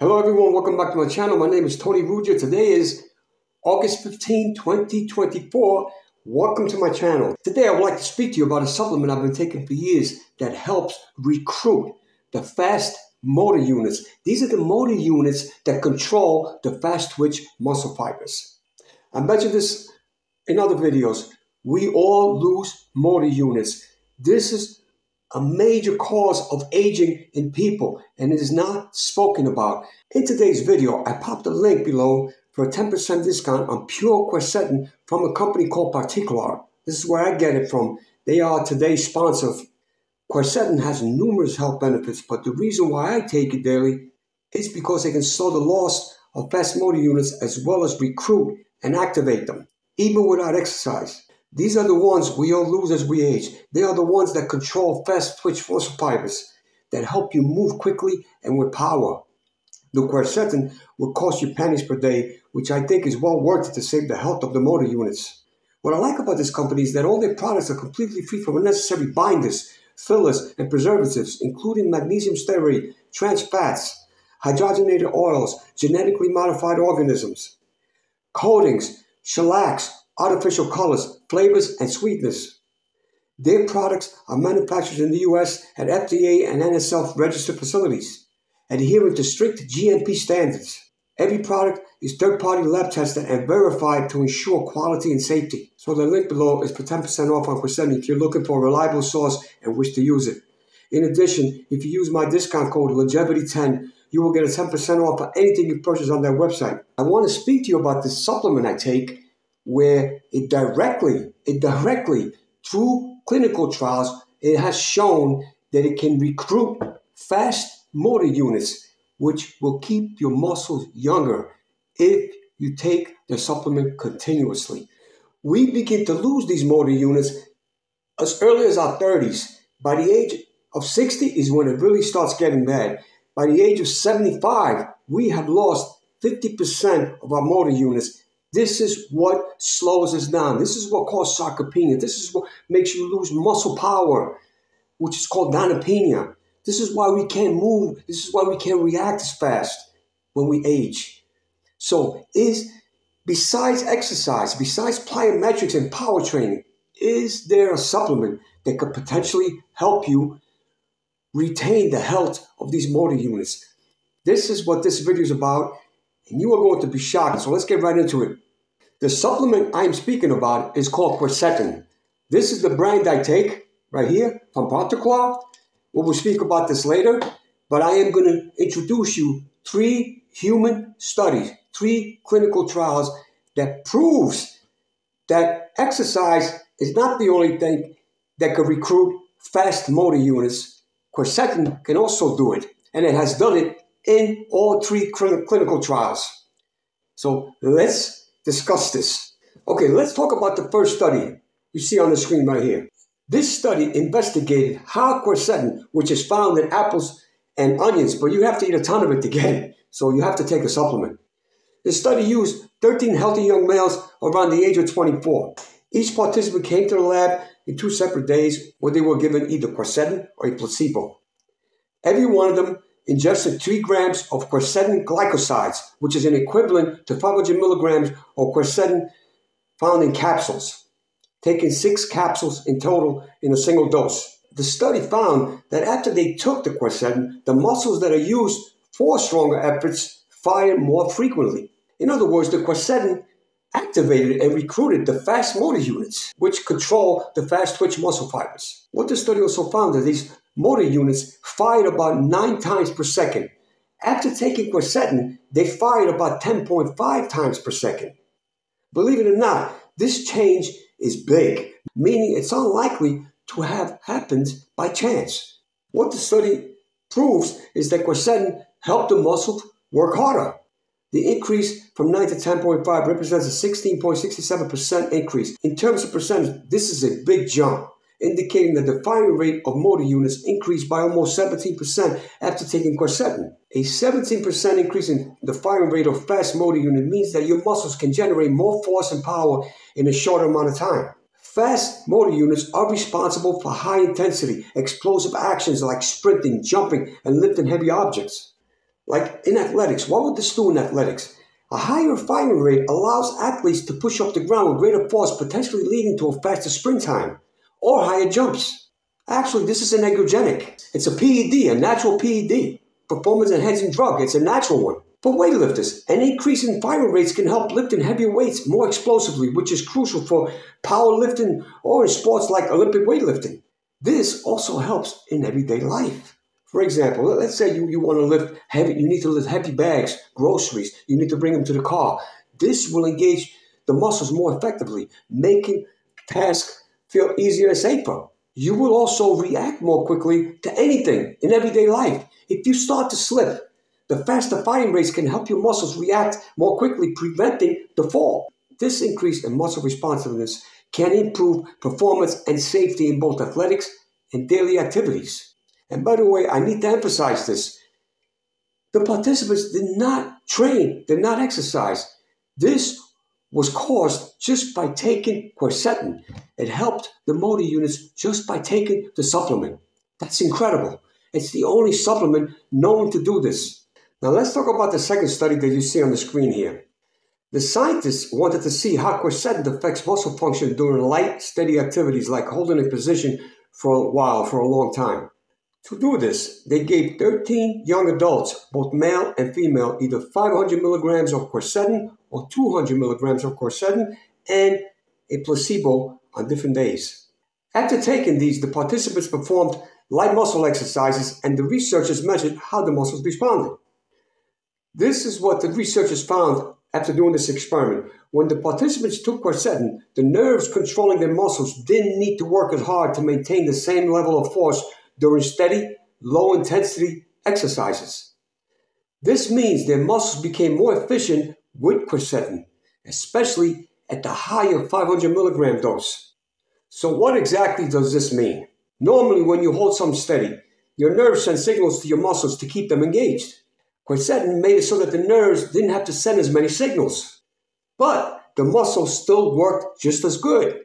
Hello everyone, welcome back to my channel. My name is Tony Rugia. Today is August 15, 2024. Welcome to my channel. Today I would like to speak to you about a supplement I've been taking for years that helps recruit the fast motor units. These are the motor units that control the fast twitch muscle fibers. I mentioned this in other videos. We all lose motor units. This is a major cause of aging in people and it is not spoken about. In today's video, I popped a link below for a 10% discount on pure quercetin from a company called Partiqlar. This is where I get it from. They are today's sponsor. Quercetin has numerous health benefits, but the reason why I take it daily is because it can slow the loss of fast motor units as well as recruit and activate them, even without exercise. These are the ones we all lose as we age. They are the ones that control fast twitch fibers that help you move quickly and with power. The quercetin will cost you pennies per day, which I think is well worth it to save the health of the motor units. What I like about this company is that all their products are completely free from unnecessary binders, fillers, and preservatives, including magnesium stearate, trans fats, hydrogenated oils, genetically modified organisms, coatings, shellacs, artificial colors, flavors, and sweetness. Their products are manufactured in the US at FDA and NSF registered facilities, adhering to strict GMP standards. Every product is third party lab tested and verified to ensure quality and safety. So the link below is for 10% off on Quercetin if you're looking for a reliable source and wish to use it. In addition, if you use my discount code longevity10, you will get a 10% off for anything you purchase on their website. I want to speak to you about this supplement I take where it directly, it directly, through clinical trials, it has shown that it can recruit fast motor units, which will keep your muscles younger if you take the supplement continuously. We begin to lose these motor units as early as our 30s. By the age of 60 is when it really starts getting bad. By the age of 75, we have lost 50% of our motor units this is what slows us down. This is what causes sarcopenia. This is what makes you lose muscle power, which is called dynapenia. This is why we can't move. This is why we can't react as fast when we age. So, is besides exercise, besides plyometrics and power training, is there a supplement that could potentially help you retain the health of these motor units? This is what this video is about, and you are going to be shocked. So let's get right into it. The supplement I'm speaking about is called quercetin. This is the brand I take right here from Partiqlar. We will speak about this later, but I am going to introduce you three human studies, three clinical trials that proves that exercise is not the only thing that can recruit fast motor units. Quercetin can also do it, and it has done it in all three clinical trials. So let's discuss this. Okay, let's talk about the first study you see on the screen right here. This study investigated how quercetin, which is found in apples and onions, but you have to eat a ton of it to get it, so you have to take a supplement. The study used 13 healthy young males around the age of 24. Each participant came to the lab in two separate days where they were given either quercetin or a placebo. Every one of them ingested 3 grams of quercetin glycosides, which is an equivalent to 500 milligrams of quercetin found in capsules, taking six capsules in total in a single dose. The study found that after they took the quercetin, the muscles that are used for stronger efforts fired more frequently. In other words, the quercetin activated and recruited the fast motor units, which control the fast twitch muscle fibers. What the study also found that these motor units fired about nine times per second. After taking quercetin, they fired about 10.5 times per second. Believe it or not, this change is big, meaning it's unlikely to have happened by chance. What the study proves is that quercetin helped the muscle work harder. The increase from 9 to 10.5 represents a 16.67% increase. In terms of percentage, this is a big jump indicating that the firing rate of motor units increased by almost 17% after taking quercetin. A 17% increase in the firing rate of fast motor unit means that your muscles can generate more force and power in a shorter amount of time. Fast motor units are responsible for high intensity, explosive actions like sprinting, jumping, and lifting heavy objects. Like in athletics, what would this do in athletics? A higher firing rate allows athletes to push off the ground with greater force, potentially leading to a faster sprint time or higher jumps. Actually, this is an ergogenic. It's a PED, a natural PED, performance enhancing drug. It's a natural one. For weightlifters, an increase in firing rates can help lifting heavier weights more explosively, which is crucial for powerlifting or in sports like Olympic weightlifting. This also helps in everyday life. For example, let's say you, you want to lift heavy, you need to lift heavy bags, groceries, you need to bring them to the car. This will engage the muscles more effectively, making the task feel easier and safer. You will also react more quickly to anything in everyday life. If you start to slip, the faster firing rates can help your muscles react more quickly, preventing the fall. This increase in muscle responsiveness can improve performance and safety in both athletics and daily activities. And by the way, I need to emphasize this. The participants did not train, did not exercise. This was caused just by taking quercetin. It helped the motor units just by taking the supplement. That's incredible. It's the only supplement known to do this. Now let's talk about the second study that you see on the screen here. The scientists wanted to see how quercetin affects muscle function during light, steady activities like holding a position for a while, for a long time. To do this, they gave 13 young adults, both male and female, either 500 milligrams of quercetin or 200 milligrams of quercetin and a placebo on different days. After taking these, the participants performed light muscle exercises and the researchers measured how the muscles responded. This is what the researchers found after doing this experiment. When the participants took quercetin, the nerves controlling their muscles didn't need to work as hard to maintain the same level of force during steady, low intensity exercises. This means their muscles became more efficient with quercetin, especially at the higher 500 milligram dose. So, what exactly does this mean? Normally, when you hold something steady, your nerves send signals to your muscles to keep them engaged. Quercetin made it so that the nerves didn't have to send as many signals. But the muscles still worked just as good.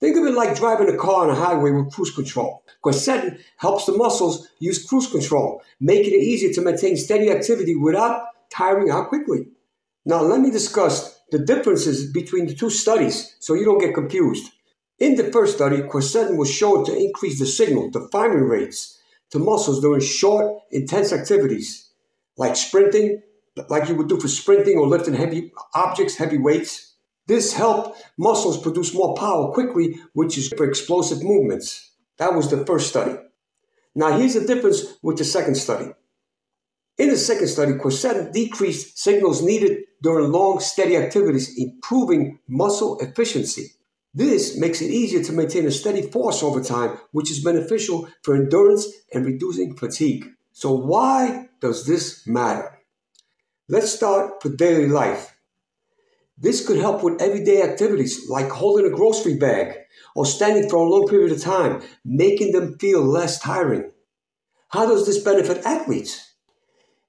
Think of it like driving a car on a highway with cruise control. Quercetin helps the muscles use cruise control, making it easier to maintain steady activity without tiring out quickly. Now, let me discuss the differences between the two studies so you don't get confused. In the first study, quercetin was shown to increase the signal, the firing rates, to muscles during short, intense activities like sprinting, like you would do for sprinting or lifting heavy objects, heavy weights. This helped muscles produce more power quickly, which is for explosive movements. That was the first study. Now, here's the difference with the second study. In the second study, quercetin decreased signals needed during long, steady activities, improving muscle efficiency. This makes it easier to maintain a steady force over time, which is beneficial for endurance and reducing fatigue. So, why does this matter? Let's start with daily life. This could help with everyday activities like holding a grocery bag or standing for a long period of time, making them feel less tiring. How does this benefit athletes?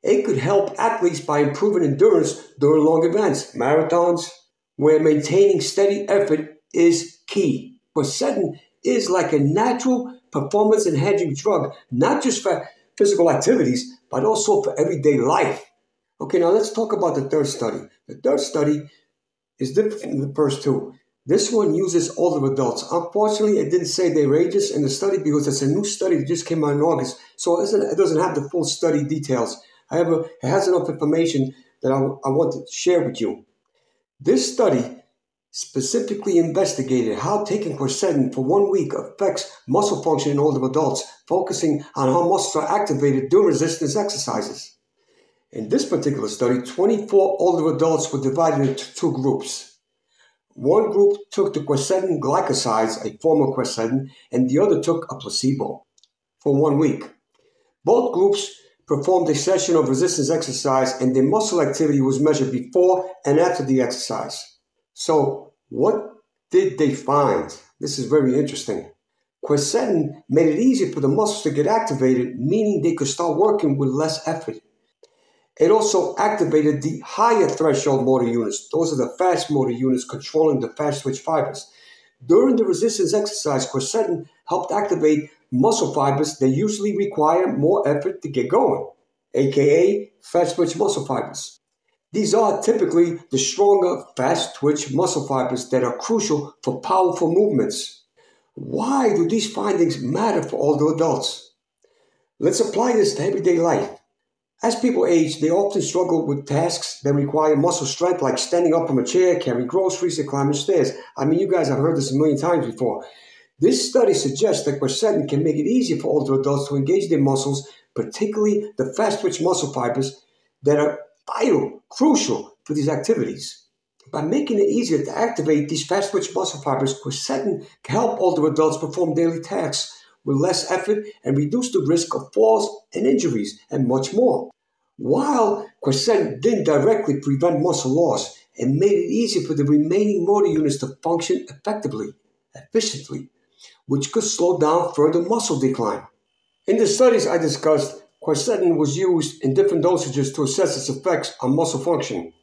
It could help athletes by improving endurance during long events, marathons, where maintaining steady effort is key. Quercetin is like a natural performance enhancing drug, not just for physical activities, but also for everyday life. Okay, now let's talk about the third study. The third study is different from the first two. This one uses older adults. Unfortunately, it didn't say their ages in the study because it's a new study that just came out in August, so it doesn't have the full study details. However, it has enough information that I, I want to share with you. This study specifically investigated how taking quercetin for one week affects muscle function in older adults, focusing on how muscles are activated during resistance exercises. In this particular study, 24 older adults were divided into two groups. One group took the quercetin glycosides, a form of quercetin, and the other took a placebo for one week. Both groups performed a session of resistance exercise and their muscle activity was measured before and after the exercise. So, what did they find? This is very interesting. Quercetin made it easier for the muscles to get activated, meaning they could start working with less effort. It also activated the higher threshold motor units. Those are the fast motor units controlling the fast twitch fibers. During the resistance exercise, quercetin helped activate muscle fibers that usually require more effort to get going. aka fast twitch muscle fibers. These are typically the stronger fast twitch muscle fibers that are crucial for powerful movements. Why do these findings matter for older adults? Let's apply this to everyday life. As people age, they often struggle with tasks that require muscle strength, like standing up from a chair, carrying groceries, and climbing stairs. I mean, you guys have heard this a million times before. This study suggests that quercetin can make it easier for older adults to engage their muscles, particularly the fast twitch muscle fibers that are vital, crucial for these activities. By making it easier to activate these fast twitch muscle fibers, quercetin can help older adults perform daily tasks with less effort and reduce the risk of falls and injuries and much more. While quercetin didn't directly prevent muscle loss, and made it easier for the remaining motor units to function effectively, efficiently, which could slow down further muscle decline. In the studies I discussed, quercetin was used in different dosages to assess its effects on muscle function.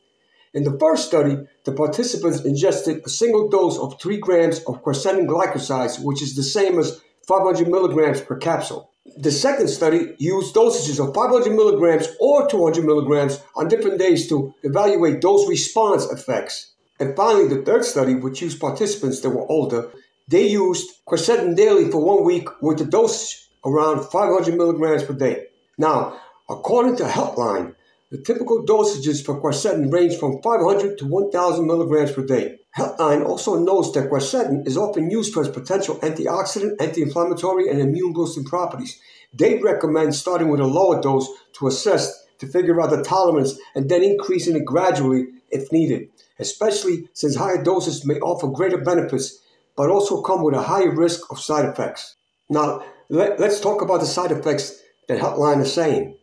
In the first study, the participants ingested a single dose of 3 grams of quercetin glycosides, which is the same as 500 milligrams per capsule. The second study used dosages of 500 milligrams or 200 milligrams on different days to evaluate dose response effects. And finally, the third study, which used participants that were older, they used quercetin daily for one week with a dose around 500 milligrams per day. Now, according to Healthline, the typical dosages for quercetin range from 500 to 1,000 milligrams per day. Healthline also notes that quercetin is often used for its potential antioxidant, anti-inflammatory, and immune-boosting properties. They recommend starting with a lower dose to assess to figure out the tolerance and then increasing it gradually if needed, especially since higher doses may offer greater benefits but also come with a higher risk of side effects. Now, let, us talk about the side effects that Healthline is saying.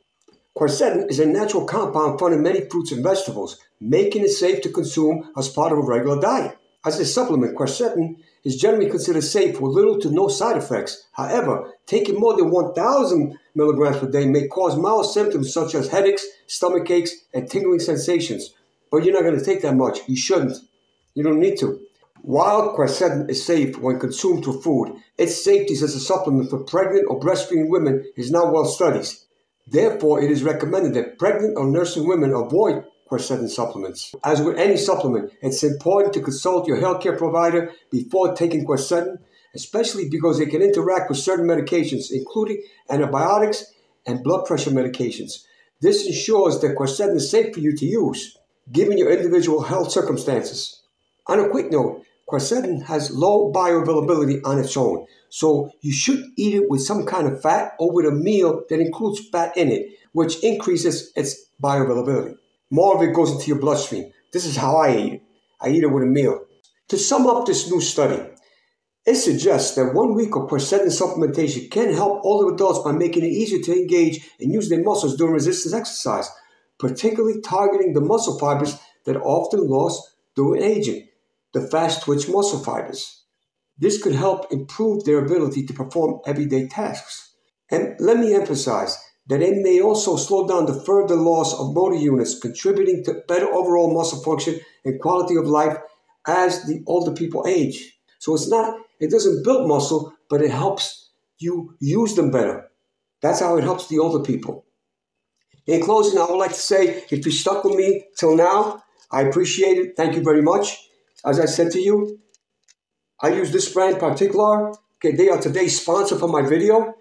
Quercetin is a natural compound found in many fruits and vegetables, making it safe to consume as part of a regular diet. As a supplement, quercetin is generally considered safe with little to no side effects. However, taking more than 1,000 milligrams per day may cause mild symptoms such as headaches, stomach aches, and tingling sensations. But you're not going to take that much. You shouldn't. You don't need to. While quercetin is safe when consumed with food, its safety as a supplement for pregnant or breastfeeding women is not well studied. Therefore, it is recommended that pregnant or nursing women avoid quercetin supplements. As with any supplement, it's important to consult your healthcare provider before taking quercetin, especially because it can interact with certain medications, including antibiotics and blood pressure medications. This ensures that quercetin is safe for you to use, given your individual health circumstances. On a quick note, quercetin has low bioavailability on its own, so you should eat it with some kind of fat or with a meal that includes fat in it, which increases its bioavailability. More of it goes into your bloodstream. This is how I eat it. I eat it with a meal. To sum up this new study, it suggests that one week of quercetin supplementation can help older adults by making it easier to engage and use their muscles during resistance exercise, particularly targeting the muscle fibers that are often lost during aging, the fast twitch muscle fibers. This could help improve their ability to perform everyday tasks. And let me emphasize that it may also slow down the further loss of motor units, contributing to better overall muscle function and quality of life as the older people age. So it's not, it doesn't build muscle, but it helps you use them better. That's how it helps the older people. In closing, I would like to say if you stuck with me till now, I appreciate it. Thank you very much. As I said to you, I use this brand Partiqlar. Okay, they are today's sponsor for my video.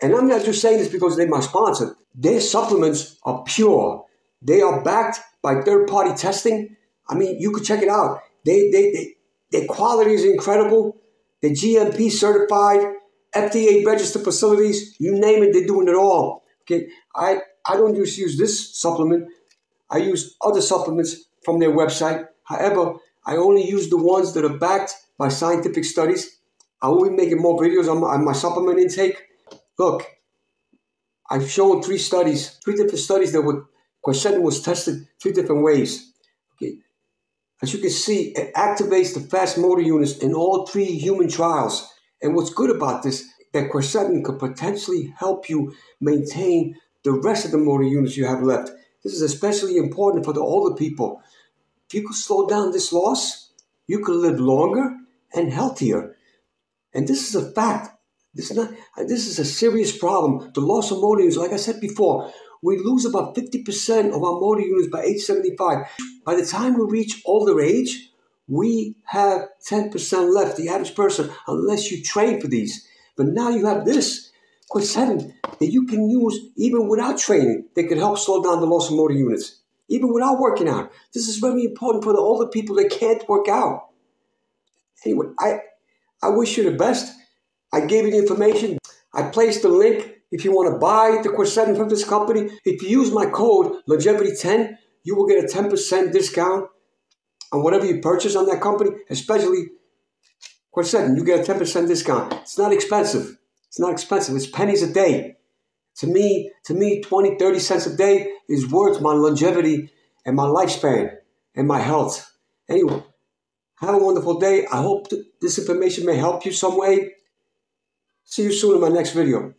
And I'm not just saying this because they're my sponsor. Their supplements are pure. They are backed by third-party testing. I mean, you could check it out. They, they, they, their quality is incredible. They're GMP certified, FDA registered facilities. You name it, they're doing it all. Okay, I, I don't just use this supplement. I use other supplements from their website. However, I only use the ones that are backed by scientific studies. I will be making more videos on my, on my supplement intake. Look, I've shown three studies, three different studies that were quercetin was tested three different ways. Okay. As you can see, it activates the fast motor units in all three human trials. And what's good about this, that quercetin could potentially help you maintain the rest of the motor units you have left. This is especially important for the older people you could slow down this loss, you could live longer and healthier. And this is a fact. This is not. This is a serious problem. The loss of motor units, like I said before, we lose about fifty percent of our motor units by age seventy-five. By the time we reach older age, we have ten percent left. The average person, unless you train for these. But now you have this Quercetin that you can use even without training. That can help slow down the loss of motor units, even without working out. This is very important for the older people that can't work out. Anyway, I I wish you the best. I gave you the information. I placed the link if you want to buy the Quercetin from this company. If you use my code longevity10, you will get a 10% discount on whatever you purchase on that company, especially Quercetin. You get a 10% discount. It's not expensive. It's not expensive. It's pennies a day. To me, to me, 20, 30 cents a day is worth my longevity and my lifespan and my health. Anyway, have a wonderful day. I hope this information may help you some way. See you soon in my next video.